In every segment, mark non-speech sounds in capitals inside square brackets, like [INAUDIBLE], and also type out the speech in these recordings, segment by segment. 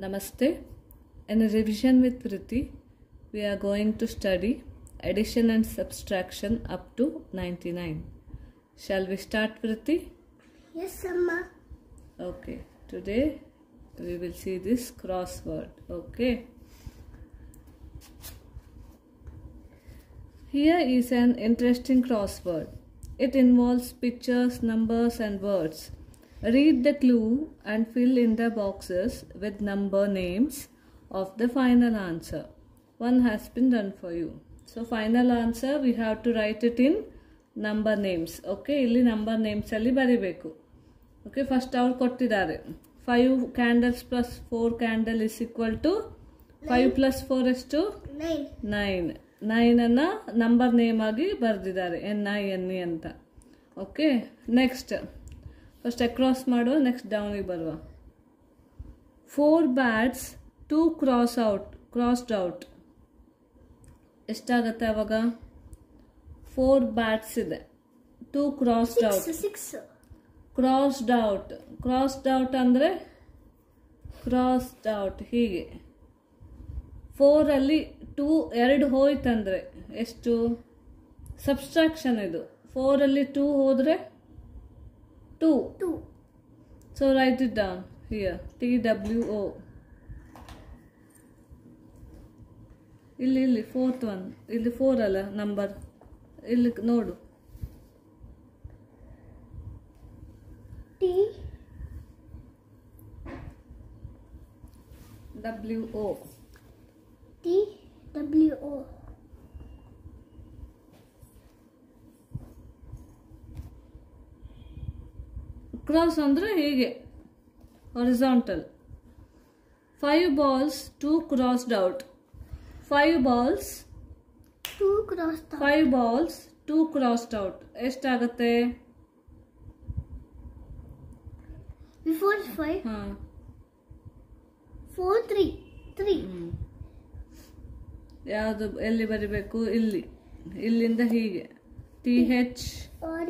Namaste. In a revision with Vrithi, we are going to study addition and subtraction up to 99. Shall we start, Vrithi? Yes, Amma. Okay. Today we will see this crossword. Okay. Here is an interesting crossword. It involves pictures, numbers, and words. Read the clue and fill in the boxes with number names of the final answer. One has been done for you. So, final answer we have to write it in number names. Okay, ಇಲ್ಲಿ number names ಅಲ್ಲಿ ಬರಿಬೇಕು okay first ಅವ್ರು ಕೊಟ್ಟಿದ್ದಾರೆ five candles plus four candle is equal to five plus four ಎಷ್ಟು Nine. Nine ನೈನನ್ನು number name ಆಗಿ ಬರೆದಿದ್ದಾರೆ N I N E ಅಂತ ಓಕೆ ನೆಕ್ಸ್ಟ್ ಫಸ್ಟ್ ಅಕ್ರಾಸ್ ಮಾಡುವ ನೆಕ್ಸ್ಟ್ ಡೌನಿಗೆ ಬರುವ. Four bats two cross out crossed out ಎಷ್ಟಾಗತ್ತೆ ಅವಾಗ? ಫೋರ್ ಬ್ಯಾಟ್ಸ್ ಇದೆ. Two crossed out. Crossed out crossed out ಅಂದರೆ ಕ್ರಾಸ್ಡ್ ಔಟ್ ಹೀಗೆ. ಫೋರಲ್ಲಿ ಟೂ ಎರಡು ಹೋಯ್ತಂದ್ರೆ ಎಷ್ಟು? ಸಬ್ಸ್ಟ್ರಾಕ್ಷನ್ ಇದು. ಫೋರಲ್ಲಿ ಟೂ ಹೋದರೆ two Two. So right it down here T W O ಇಲ್ಲಿ ಇಲ್ಲಿ ಫೋರ್ತ್ ಒನ್ ಇಲ್ಲಿ ಫೋರ್ ಅಲ್ಲ ನಂಬರ್ ಇಲ್ಲಿ ನೋಡು T. W O T. W. O. Cross ಅಂದರೆ ಹೀಗೆ horizontal five balls two crossed out five balls Two crossed out. Five balls two crossed out ಎಷ್ಟಾಗತ್ತೆ Before five. ಹಾಂ Four. Three. Three. ಯಾವುದು ಎಲ್ಲಿ ಬರಿಬೇಕು ಇಲ್ಲಿ ಇಲ್ಲಿಂದ ಹೀಗೆ T H R.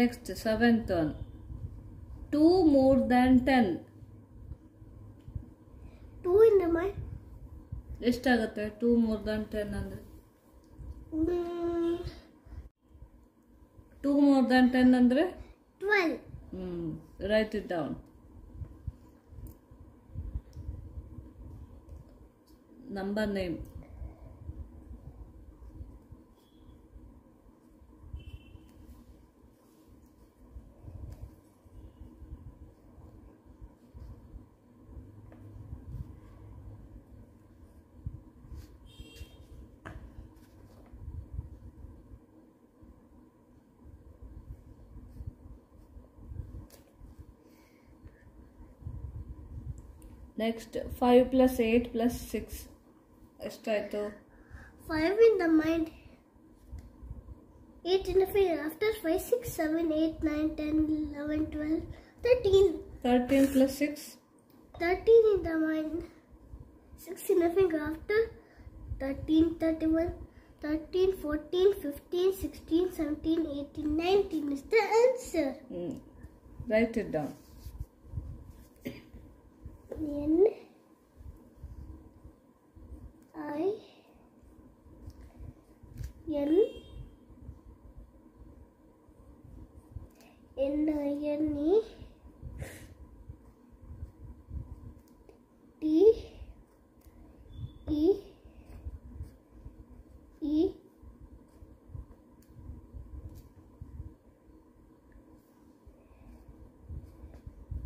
next seventh one two more than ten two ಇಂದ the my ಎಷ್ಟಾಗುತ್ತೆ? ಟೂ ಮೋರ್ ದನ್ ಟೆನ್ ಅಂದರೆ? ಟೂ ಮೋರ್ ದನ್ ಟೆನ್ ಅಂದರೆ? ಟ್ವೆಲ್ ಹ್ಞೂ write it down number name next five plus eight plus six ಎಷ್ಟಾಯಿತು Five in the mind. Eight in the finger. After five, six, seven, eight, nine, ten, eleven, twelve, thirteen. Thirteen plus six 13 in the mind, 6 in the finger after 13, 31, 13, 14, 15, 16, 17, 18, 19 is the answer. Right it down N I N N I N E T E E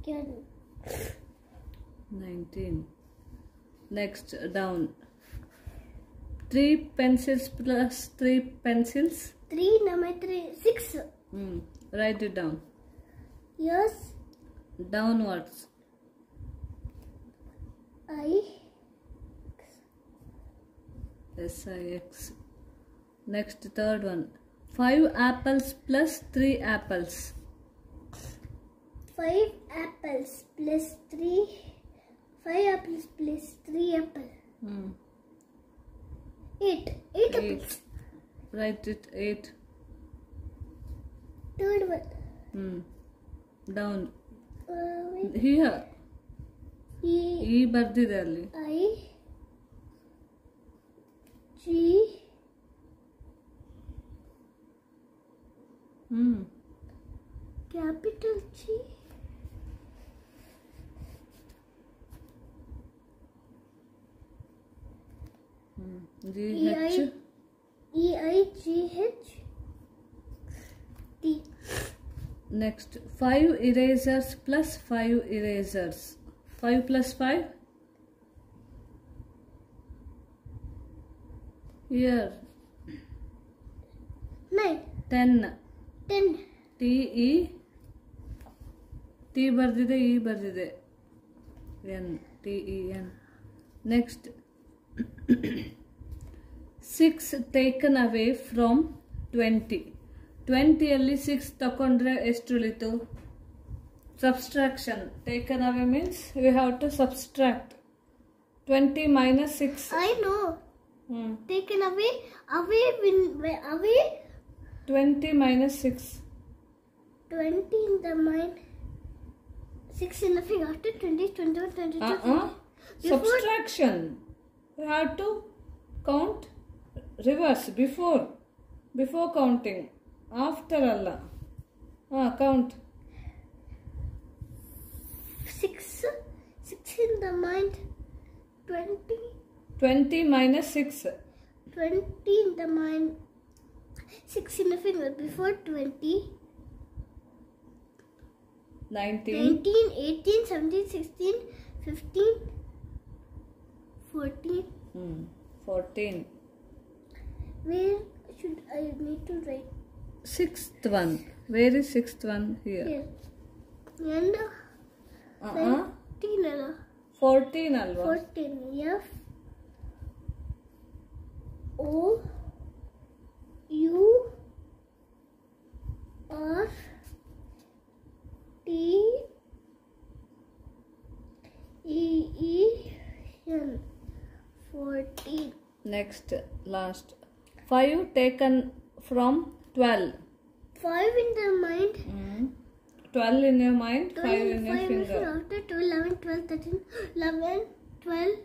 N 19 next down. 3 pencils plus 3 pencils. 3 number 3 6 mm. write it down. Yes. Downwards. I. S i x. Next third one. 5 apples plus 3 apples. 5 apples plus 3 5 apples plus 3 apples. Hmm. 8. 8 Eight. apples. Write it eight. Third one. Hmm. Down. Uh, wait. Here. E ಈ ಬರ್ದಿದೆ ಅಲ್ಲಿ I G hmm capital G G E H I E I G H T next five ಇರೇಸರ್ಸ್ plus five ಇರೇಸರ್ಸ್ five plus five year 9 ten 10 T E T ಬರ್ದಿದೆ E ಬರ್ದಿದೆ N T E N next [COUGHS] six taken away from twenty ಟ್ವೆಂಟಿಯಲ್ಲಿ six ತಗೊಂಡ್ರೆ ಎಷ್ಟು ಉಳಿತು subtraction taken away means we have to subtract twenty minus six I know ಹ್ಞೂ taken away away win away twenty minus six 20 in the mind 6 in the finger after 20 21 22 Uh-uh. Before- Subtraction. You have to count reverse before. Before counting. After Allah. Ah, count. 6 6 in the mind 20 20 minus 6. 20 in the mind 6 in the finger before 20 19. 19 18 17 16 15 14 Hmm. 14. where should I need to write Sixth one. Where is sixth one? Here. here and Uh-uh. 15 ಅಲ್ಲ 14 alva. 14 F O U R T E E N 14 Next. 5 taken from 12. 5 in the mind. Mm. 12 in your mind, 12, 5 in 5 your finger. After 12, 11, 12, 13, 11, 12.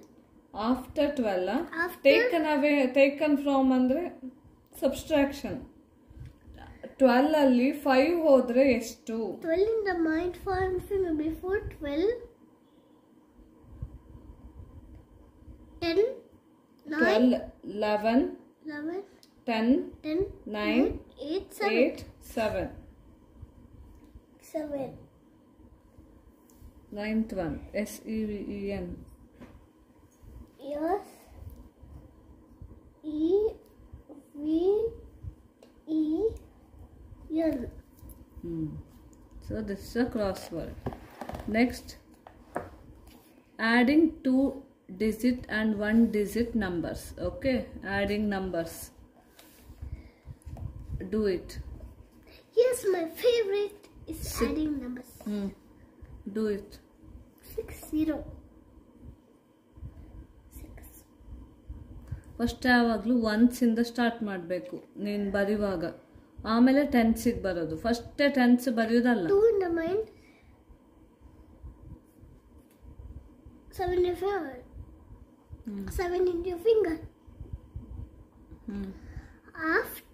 After 12, huh? After taken away, taken from ಅಂದರೆ subtraction twelve ಅಲ್ಲಿ five ಹೋದ್ರೆ ಎಷ್ಟು twelve in the mind five finger before twelve ten twelve eleven eleven 10, 10 9, 8, 7. 8, 7. 7. Ninth one. S E V E N. Yes. E V E N. Hmm. So this is a crossword. Next, adding two digit and one digit numbers. Okay, adding numbers. Do it Yes, my favorite is Six. adding numbers. Mm. do it Six zero. Six. First ಯಾವಾಗಲೂ ಒನ್ಸಿಂದ start ಮಾಡಬೇಕು ನೀನು ಬರೆಯುವಾಗ ಆಮೇಲೆ ಟೆನ್ಸಿಗೆ ಬರೋದು ಫಸ್ಟೇ tens ಬರೆಯೋದಲ್ಲ Two in the mind. Seven in your finger. Seven in your finger. Mm. After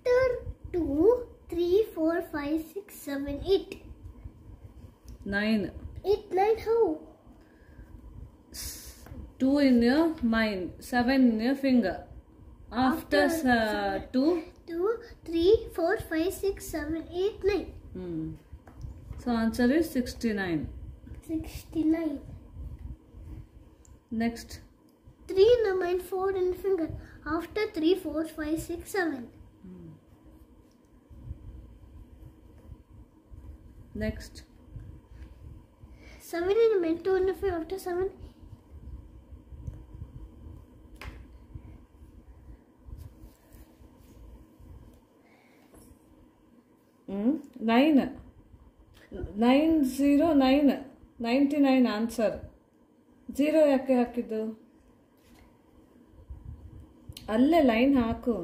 2, 3, 4, 5, 6, 7, 8. 9. 8, 9 how? 2 in your mind, 7 in your finger. After, After uh, seven, 2? 2, 3, 4, 5, 6, 7, 8, 9. Hmm. So answer is 69. 69. Next. 3 in the mind, 4 in the finger. After 3, 4, 5, 6, 7. next 7 and made 2 and 5 after 7 nine nine zero nine ninety nine answer zero ಯಾಕೆ ಹಾಕಿದ್ದು ಅಲ್ಲೇ line ಹಾಕು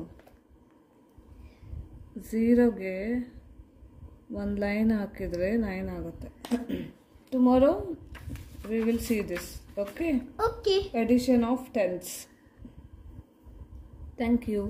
ಝೀರೋಗೆ ಒಂದು line ಹಾಕಿದರೆ nine ಆಗುತ್ತೆ tomorrow we will see this okay Okay. addition of tens. Thank you.